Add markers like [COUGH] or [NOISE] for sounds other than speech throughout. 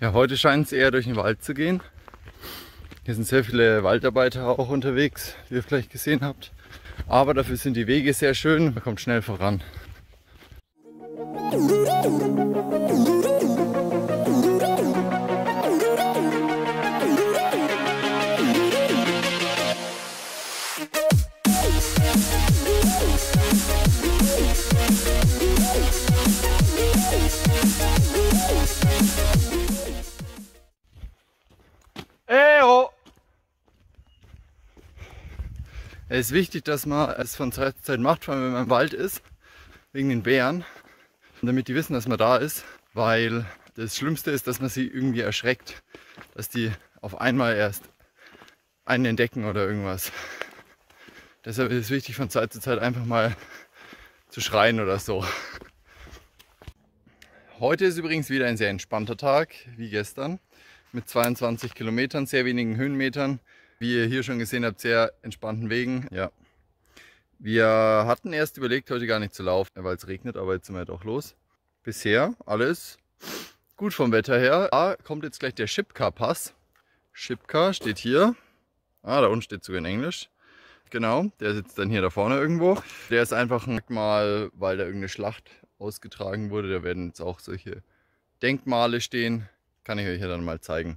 Ja, heute scheint es eher durch den Wald zu gehen. Hier sind sehr viele Waldarbeiter auch unterwegs, wie ihr vielleicht gesehen habt. Aber dafür sind die Wege sehr schön, man kommt schnell voran. Es ist wichtig, dass man es von Zeit zu Zeit macht, vor allem wenn man im Wald ist, wegen den Bären, damit die wissen, dass man da ist, weil das Schlimmste ist, dass man sie irgendwie erschreckt, dass die auf einmal erst einen entdecken oder irgendwas. Deshalb ist es wichtig, von Zeit zu Zeit einfach mal zu schreien oder so. Heute ist übrigens wieder ein sehr entspannter Tag, wie gestern, mit 22 Kilometern, sehr wenigen Höhenmetern wie ihr hier schon gesehen habt, sehr entspannten Wegen. Ja. Wir hatten erst überlegt, heute gar nicht zu laufen, weil es regnet, aber jetzt sind wir doch los. Bisher alles gut vom Wetter her. Da kommt jetzt gleich der Shipka-Pass. Shipka steht hier. Ah, da unten steht sogar in Englisch. Genau, der sitzt dann hier da vorne irgendwo. Der ist einfach mal, weil da irgendeine Schlacht ausgetragen wurde. Da werden jetzt auch solche Denkmale stehen. Kann ich euch ja dann mal zeigen.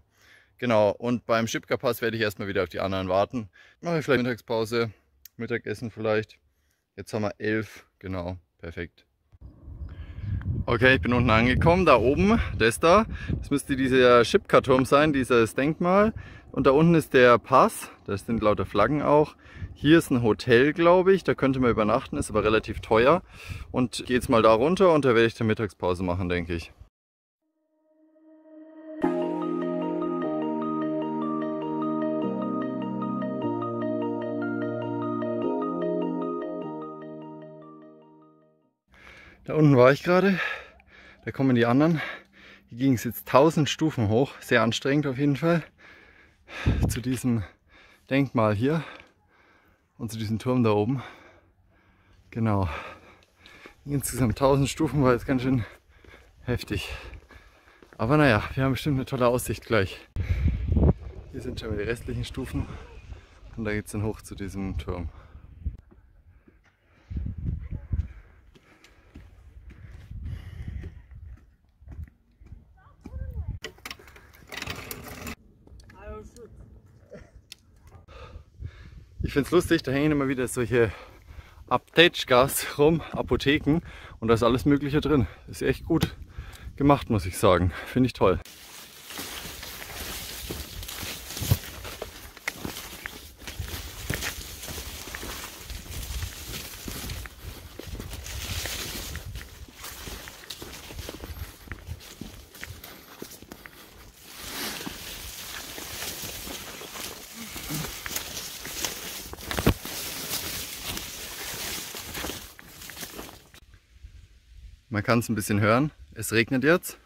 Genau, und beim Schipka-Pass werde ich erstmal wieder auf die anderen warten. Mache ich vielleicht Mittagspause, Mittagessen vielleicht. Jetzt haben wir elf, genau, perfekt. Okay, ich bin unten angekommen, da oben, das da, das müsste dieser Schipka-Turm sein, dieses Denkmal. Und da unten ist der Pass, da sind lauter Flaggen auch. Hier ist ein Hotel, glaube ich, da könnte man übernachten, ist aber relativ teuer. Und gehe jetzt mal da runter und da werde ich die Mittagspause machen, denke ich. Da unten war ich gerade. Da kommen die anderen. Hier ging es jetzt 1000 Stufen hoch. Sehr anstrengend auf jeden Fall. Zu diesem Denkmal hier. Und zu diesem Turm da oben. Genau. Insgesamt 1000 Stufen war jetzt ganz schön heftig. Aber naja, wir haben bestimmt eine tolle Aussicht gleich. Hier sind schon mal die restlichen Stufen. Und da geht es dann hoch zu diesem Turm. Ich finde es lustig, da hängen immer wieder solche Aptechgas rum, Apotheken und da ist alles mögliche drin. Ist echt gut gemacht, muss ich sagen. Finde ich toll. Man kann es ein bisschen hören. Es regnet jetzt.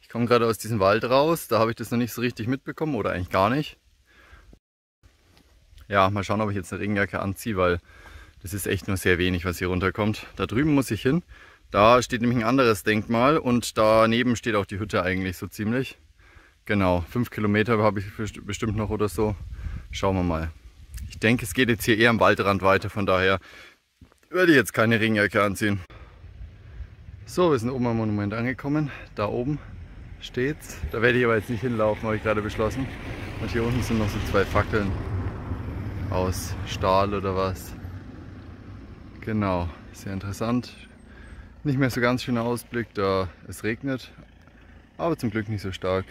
Ich komme gerade aus diesem Wald raus. Da habe ich das noch nicht so richtig mitbekommen oder eigentlich gar nicht. Ja, mal schauen, ob ich jetzt eine Regenjacke anziehe, weil das ist echt nur sehr wenig, was hier runterkommt. Da drüben muss ich hin. Da steht nämlich ein anderes Denkmal und daneben steht auch die Hütte eigentlich so ziemlich. Genau, fünf Kilometer habe ich bestimmt noch oder so. Schauen wir mal. Ich denke, es geht jetzt hier eher am Waldrand weiter, von daher werde ich jetzt keine Regenjacke anziehen. So, wir sind oben am Monument angekommen. Da oben steht's. Da werde ich aber jetzt nicht hinlaufen, habe ich gerade beschlossen. Und hier unten sind noch so zwei Fackeln aus Stahl oder was. Genau, sehr interessant. Nicht mehr so ganz schöner Ausblick, da es regnet, aber zum Glück nicht so stark.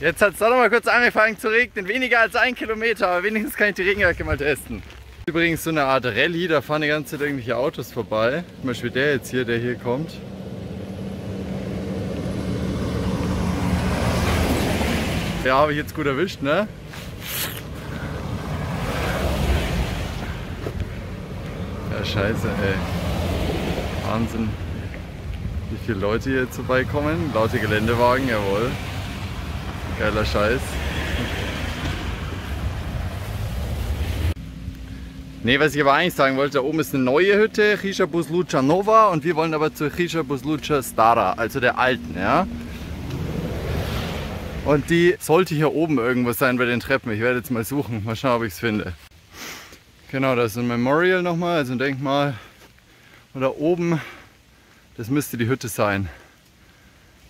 Jetzt hat es doch noch mal kurz angefangen zu regnen, weniger als ein Kilometer, aber wenigstens kann ich die Regenjacke mal testen. Übrigens so eine Art Rallye, da fahren die ganze Zeit irgendwelche Autos vorbei. Zum Beispiel der jetzt hier, der hier kommt. Ja, habe ich jetzt gut erwischt, ne? Ja, scheiße, ey. Wahnsinn. Wie viele Leute hier jetzt vorbeikommen. Laute Geländewagen, jawohl. Geiler Scheiß. Ne, was ich aber eigentlich sagen wollte, da oben ist eine neue Hütte, Chisha Buslucha Nova und wir wollen aber zur Chisha Buslucha Stara, also der alten, ja. Und die sollte hier oben irgendwo sein bei den Treppen. Ich werde jetzt mal suchen, mal schauen, ob ich es finde. Genau, da ist ein Memorial nochmal, also ein Denkmal. Und da oben, das müsste die Hütte sein.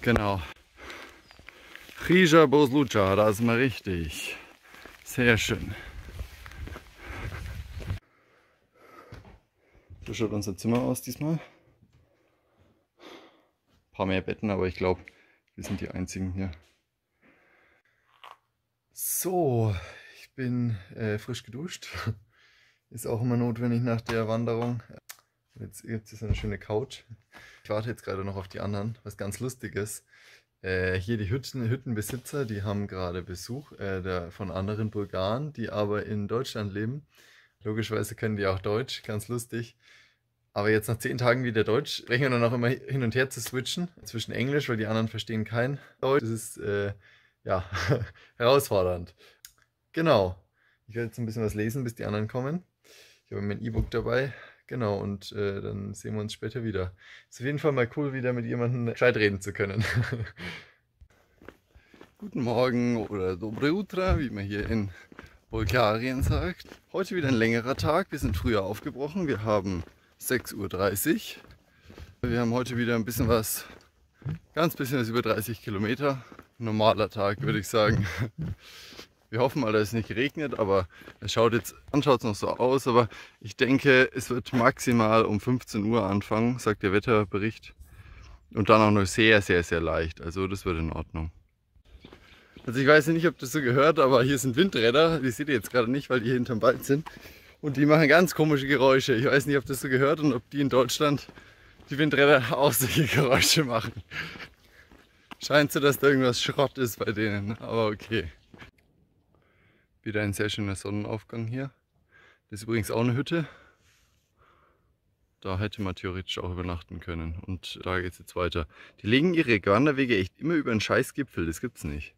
Genau. Chija Boslucha, da ist mal richtig. Sehr schön. So schaut unser Zimmer aus diesmal. Ein paar mehr Betten, aber ich glaube, wir sind die einzigen hier. So, ich bin äh, frisch geduscht. [LAUGHS] Ist auch immer notwendig nach der Wanderung. Jetzt gibt es eine schöne Couch. Ich warte jetzt gerade noch auf die anderen. Was ganz lustig ist, äh, hier die Hütten, Hüttenbesitzer, die haben gerade Besuch äh, der, von anderen Bulgaren, die aber in Deutschland leben. Logischerweise können die auch Deutsch, ganz lustig. Aber jetzt nach zehn Tagen wieder Deutsch, sprechen wir dann auch immer hin und her zu switchen zwischen Englisch, weil die anderen verstehen kein Deutsch. Das ist äh, ja [LAUGHS] herausfordernd. Genau. Ich werde jetzt ein bisschen was lesen, bis die anderen kommen. Ich habe mein E-Book dabei. Genau, und äh, dann sehen wir uns später wieder. Ist auf jeden Fall mal cool, wieder mit jemandem gescheit reden zu können. [LAUGHS] Guten Morgen oder Dobre Utra, wie man hier in Bulgarien sagt. Heute wieder ein längerer Tag. Wir sind früher aufgebrochen. Wir haben 6.30 Uhr. Wir haben heute wieder ein bisschen was, ganz bisschen was über 30 Kilometer. Normaler Tag, würde ich sagen. Wir hoffen mal, dass es nicht regnet, aber es schaut jetzt, anschaut noch so aus. Aber ich denke, es wird maximal um 15 Uhr anfangen, sagt der Wetterbericht. Und dann auch nur sehr, sehr, sehr leicht. Also das wird in Ordnung. Also ich weiß nicht, ob das so gehört, aber hier sind Windräder. Die seht ihr jetzt gerade nicht, weil die hier hinterm Wald sind. Und die machen ganz komische Geräusche. Ich weiß nicht, ob das so gehört und ob die in Deutschland die Windräder [LAUGHS] auch solche Geräusche machen. Scheint so, dass da irgendwas Schrott ist bei denen, aber okay. Wieder ein sehr schöner Sonnenaufgang hier. Das ist übrigens auch eine Hütte. Da hätte man theoretisch auch übernachten können. Und da geht es jetzt weiter. Die legen ihre Wanderwege echt immer über einen scheiß Gipfel. Das gibt's nicht.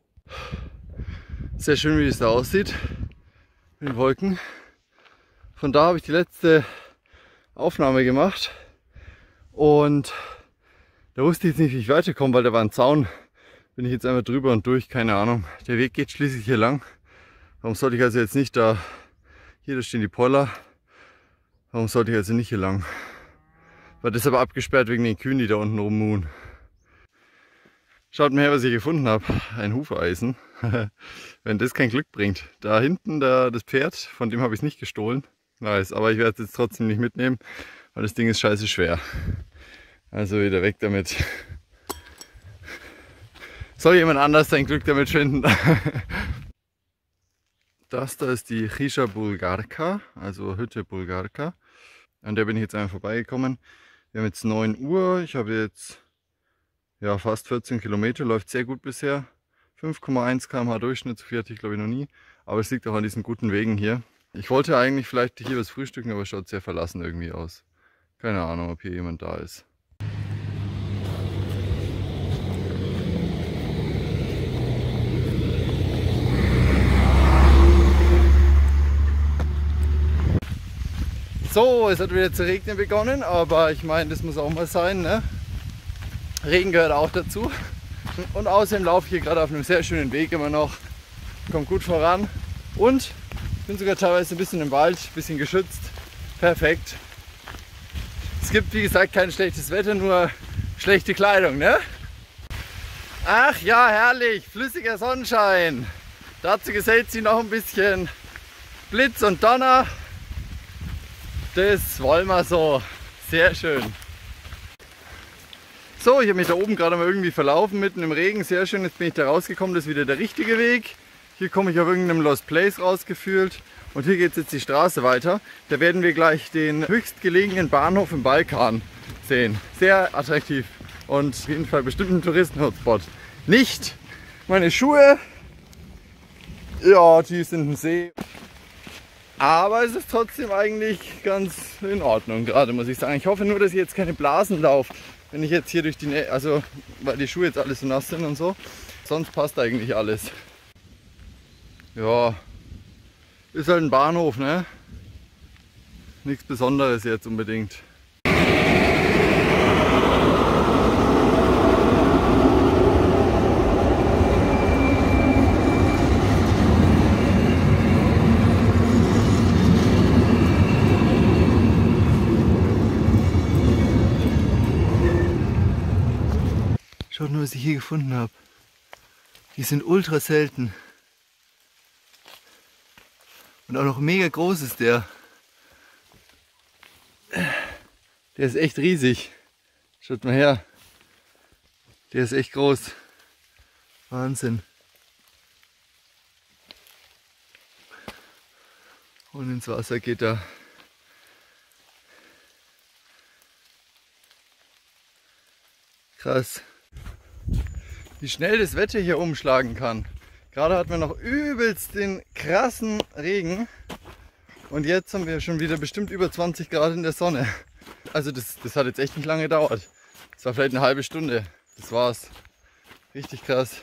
Sehr schön, wie es da aussieht. Mit den Wolken. Von da habe ich die letzte Aufnahme gemacht und da wusste ich jetzt nicht, wie ich weiterkomme, weil da war ein Zaun. Bin ich jetzt einmal drüber und durch, keine Ahnung. Der Weg geht schließlich hier lang. Warum sollte ich also jetzt nicht da, hier da stehen die Poller. Warum sollte ich also nicht hier lang? War deshalb abgesperrt wegen den Kühen, die da unten rummuhen. Schaut mal her, was ich gefunden habe. Ein Hufeisen. [LAUGHS] Wenn das kein Glück bringt. Da hinten da das Pferd, von dem habe ich es nicht gestohlen weiß. Aber ich werde es jetzt trotzdem nicht mitnehmen, weil das Ding ist scheiße schwer. Also wieder weg damit. Soll jemand anders sein Glück damit finden? [LAUGHS] Das da ist die Chisha Bulgarka, also Hütte Bulgarka. An der bin ich jetzt einmal vorbeigekommen. Wir haben jetzt 9 Uhr. Ich habe jetzt ja, fast 14 Kilometer, läuft sehr gut bisher. 5,1 km/h Durchschnitt, so viel hatte ich glaube ich noch nie. Aber es liegt auch an diesen guten Wegen hier. Ich wollte eigentlich vielleicht hier was frühstücken, aber es schaut sehr verlassen irgendwie aus. Keine Ahnung, ob hier jemand da ist. So, es hat wieder zu regnen begonnen, aber ich meine, das muss auch mal sein. Ne? Regen gehört auch dazu. Und außerdem laufe ich hier gerade auf einem sehr schönen Weg immer noch. Kommt gut voran. Und bin sogar teilweise ein bisschen im Wald, ein bisschen geschützt. Perfekt. Es gibt wie gesagt kein schlechtes Wetter, nur schlechte Kleidung, ne? Ach ja, herrlich, flüssiger Sonnenschein. Dazu gesellt sich noch ein bisschen Blitz und Donner. Das wollen wir so. Sehr schön. So, ich habe mich da oben gerade mal irgendwie verlaufen, mitten im Regen. Sehr schön, jetzt bin ich da rausgekommen. Das ist wieder der richtige Weg. Hier komme ich auf irgendeinem Lost Place rausgefühlt und hier geht jetzt die Straße weiter. Da werden wir gleich den höchstgelegenen Bahnhof im Balkan sehen. Sehr attraktiv und auf jeden Fall bestimmt ein Touristenhotspot. Nicht meine Schuhe, ja, die sind im See. Aber es ist trotzdem eigentlich ganz in Ordnung gerade, muss ich sagen. Ich hoffe nur, dass ich jetzt keine Blasen laufe, wenn ich jetzt hier durch die Nähe, also weil die Schuhe jetzt alles so nass sind und so. Sonst passt eigentlich alles. Ja, ist halt ein Bahnhof, ne? Nichts Besonderes jetzt unbedingt. Was ich hier gefunden habe. Die sind ultra selten. Und auch noch mega groß ist der. Der ist echt riesig. Schaut mal her. Der ist echt groß. Wahnsinn. Und ins Wasser geht er. Krass. Wie schnell das Wetter hier umschlagen kann. Gerade hatten wir noch übelst den krassen Regen. Und jetzt haben wir schon wieder bestimmt über 20 Grad in der Sonne. Also das, das hat jetzt echt nicht lange gedauert. Das war vielleicht eine halbe Stunde. Das war's. Richtig krass.